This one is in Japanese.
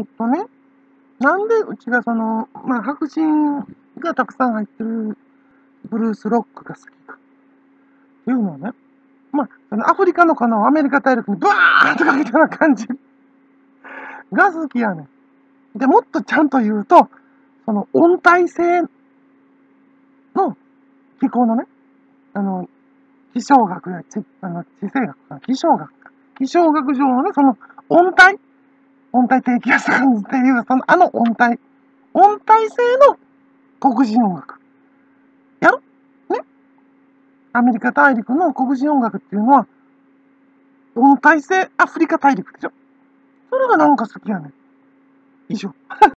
ーっとね、なんでうちがその、まあ、白人がたくさん入ってるブルースロックが好きか。っていうのはね、まあ、そのアフリカの粉をアメリカ大陸にブワーンとかけたような感じが好きやねん。で、もっとちゃんと言うと、その温帯性の気候のね、あの、気象学や地あの地政学か、気象学か。気象学上のね、その温帯、温帯低気圧とかっていう、そのあの温帯、温帯性の黒人音楽。やろ？ね？アメリカ大陸の黒人音楽っていうのは、温帯性アフリカ大陸でしょ？それがなんか好きやねん。以上。